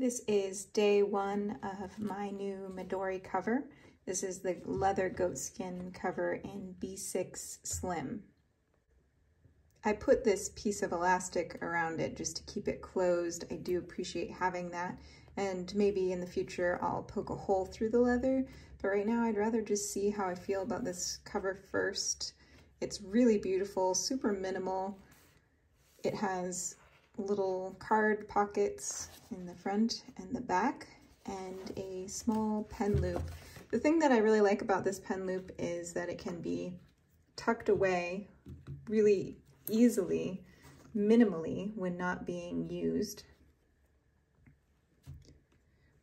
This is day one of my new Midori cover. This is the leather goatskin cover in B6 Slim. I put this piece of elastic around it just to keep it closed. I do appreciate having that. And maybe in the future I'll poke a hole through the leather. But right now I'd rather just see how I feel about this cover first. It's really beautiful, super minimal. It has little card pockets in the front and the back and a small pen loop. The thing that I really like about this pen loop is that it can be tucked away really easily, minimally when not being used.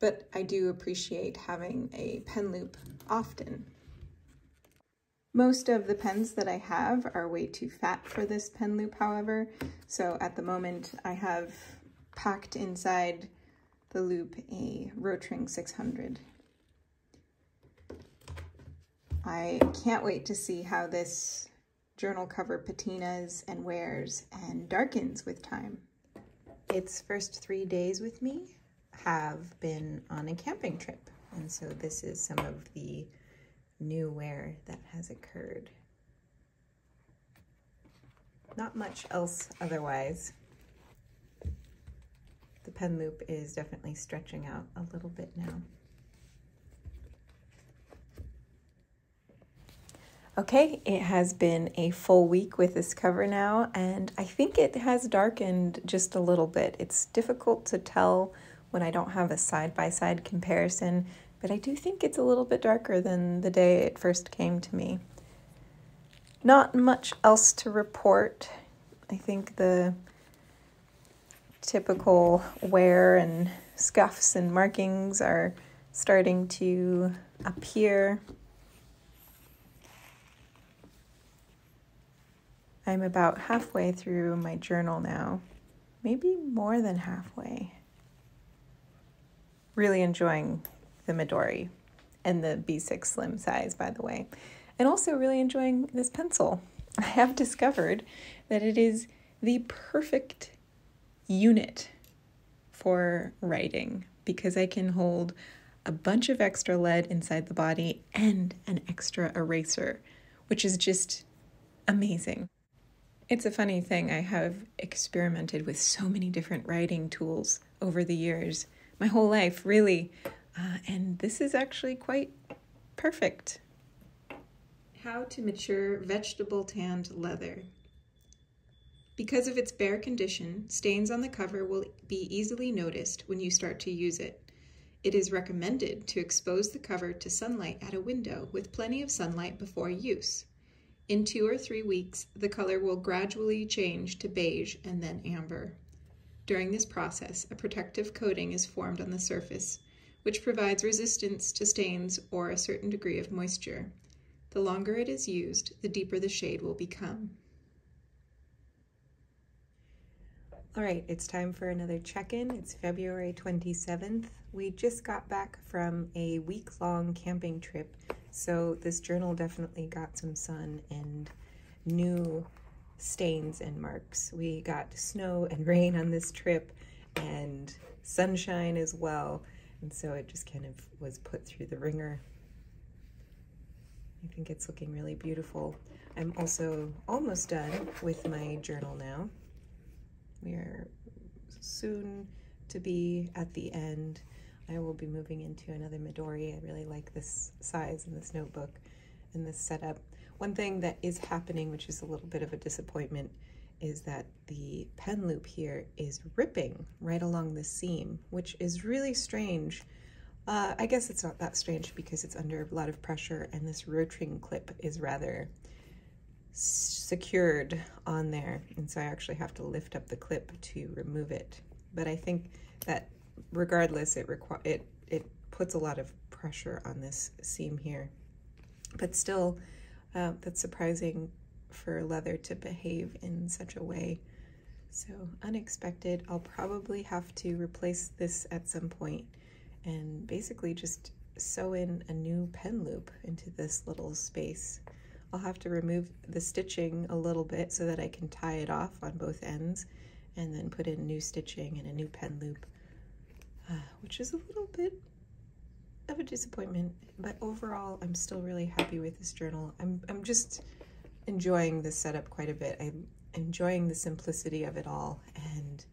But I do appreciate having a pen loop often. Most of the pens that I have are way too fat for this pen loop, however, so at the moment I have packed inside the loop a Rotring 600. I can't wait to see how this journal cover patinas and wears and darkens with time. Its first three days with me have been on a camping trip, and so this is some of the new wear that has occurred. Not much else otherwise. The pen loop is definitely stretching out a little bit now. Okay, it has been a full week with this cover now, and I think it has darkened just a little bit. It's difficult to tell when I don't have a side-by-side -side comparison but I do think it's a little bit darker than the day it first came to me. Not much else to report. I think the typical wear and scuffs and markings are starting to appear. I'm about halfway through my journal now, maybe more than halfway. Really enjoying the Midori and the B6 Slim size, by the way. And also really enjoying this pencil. I have discovered that it is the perfect unit for writing because I can hold a bunch of extra lead inside the body and an extra eraser, which is just amazing. It's a funny thing, I have experimented with so many different writing tools over the years, my whole life, really. Uh, and this is actually quite perfect. How to mature vegetable tanned leather. Because of its bare condition, stains on the cover will be easily noticed when you start to use it. It is recommended to expose the cover to sunlight at a window with plenty of sunlight before use. In two or three weeks, the color will gradually change to beige and then amber. During this process, a protective coating is formed on the surface, which provides resistance to stains or a certain degree of moisture. The longer it is used, the deeper the shade will become. All right, it's time for another check-in. It's February 27th. We just got back from a week-long camping trip, so this journal definitely got some sun and new stains and marks. We got snow and rain on this trip and sunshine as well. And so it just kind of was put through the wringer. I think it's looking really beautiful. I'm also almost done with my journal now. We are soon to be at the end. I will be moving into another Midori. I really like this size and this notebook and this setup. One thing that is happening, which is a little bit of a disappointment, is that the pen loop here is ripping right along the seam, which is really strange. Uh, I guess it's not that strange because it's under a lot of pressure and this Rotring clip is rather secured on there. And so I actually have to lift up the clip to remove it. But I think that regardless, it, it, it puts a lot of pressure on this seam here. But still, uh, that's surprising for leather to behave in such a way. So unexpected, I'll probably have to replace this at some point and basically just sew in a new pen loop into this little space. I'll have to remove the stitching a little bit so that I can tie it off on both ends and then put in new stitching and a new pen loop. uh, which is a little bit of a disappointment. But overall, I'm still really happy with this journal. I'm, I'm just enjoying this setup quite a bit. I'm enjoying the simplicity of it all and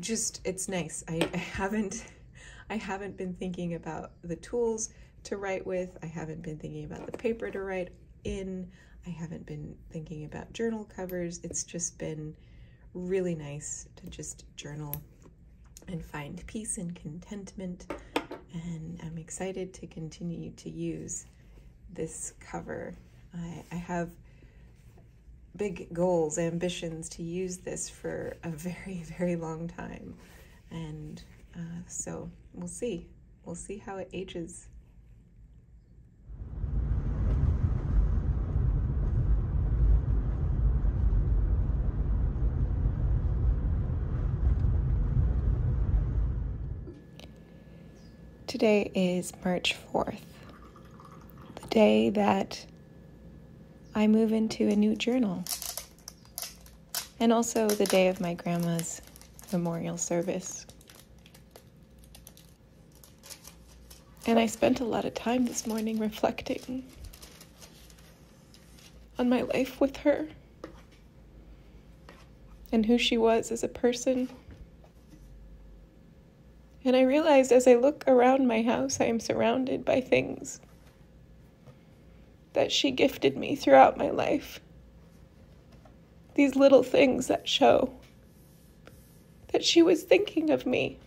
just it's nice. I, I haven't I haven't been thinking about the tools to write with. I haven't been thinking about the paper to write in. I haven't been thinking about journal covers. It's just been really nice to just journal and find peace and contentment. And I'm excited to continue to use this cover. I, I have big goals, ambitions to use this for a very, very long time. And uh, so we'll see. We'll see how it ages. Today is March 4th, the day that I move into a new journal. And also the day of my grandma's memorial service. And I spent a lot of time this morning reflecting on my life with her and who she was as a person. And I realized as I look around my house, I am surrounded by things that she gifted me throughout my life. These little things that show that she was thinking of me,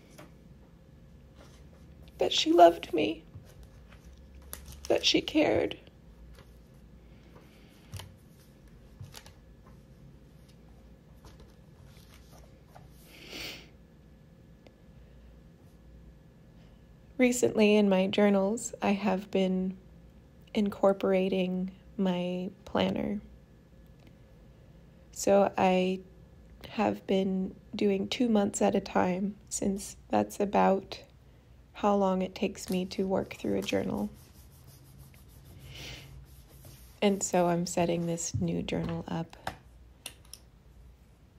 that she loved me, that she cared. Recently, in my journals, I have been incorporating my planner. So I have been doing two months at a time since that's about how long it takes me to work through a journal. And so I'm setting this new journal up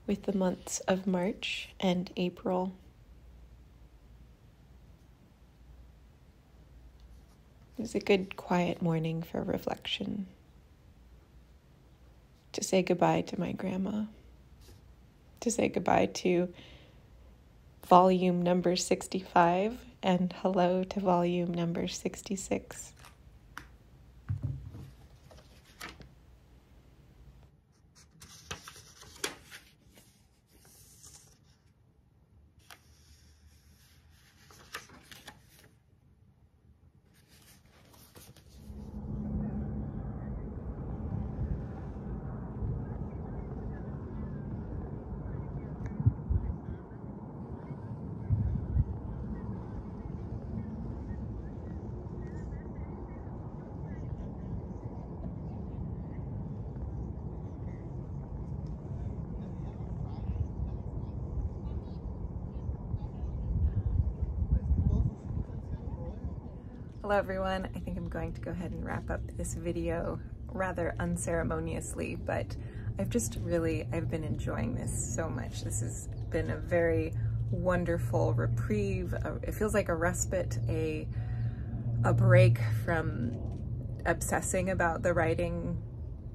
with the months of March and April was a good, quiet morning for reflection. To say goodbye to my grandma. To say goodbye to volume number 65 and hello to volume number 66. Hello everyone, I think I'm going to go ahead and wrap up this video rather unceremoniously, but I've just really, I've been enjoying this so much. This has been a very wonderful reprieve. It feels like a respite, a, a break from obsessing about the writing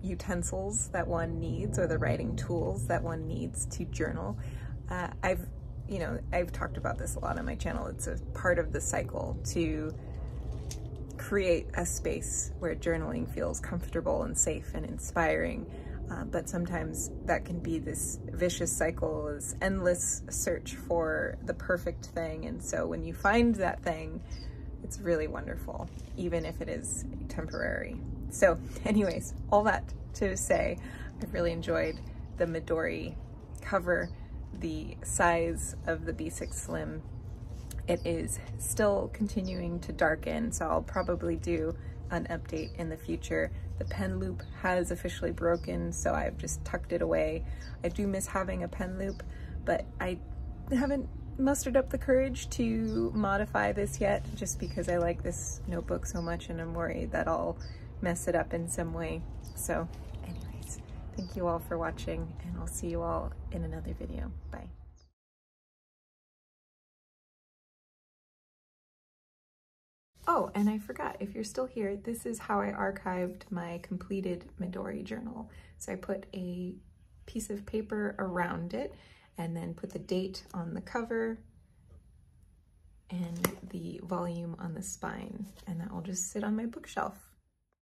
utensils that one needs or the writing tools that one needs to journal. Uh, I've, you know, I've talked about this a lot on my channel. It's a part of the cycle to create a space where journaling feels comfortable and safe and inspiring. Uh, but sometimes that can be this vicious cycle, this endless search for the perfect thing. And so when you find that thing, it's really wonderful, even if it is temporary. So anyways, all that to say, I've really enjoyed the Midori cover, the size of the B6 Slim it is still continuing to darken, so I'll probably do an update in the future. The pen loop has officially broken, so I've just tucked it away. I do miss having a pen loop, but I haven't mustered up the courage to modify this yet, just because I like this notebook so much and I'm worried that I'll mess it up in some way. So anyways, thank you all for watching and I'll see you all in another video. Bye. Oh, and I forgot, if you're still here, this is how I archived my completed Midori journal. So I put a piece of paper around it and then put the date on the cover and the volume on the spine. And that will just sit on my bookshelf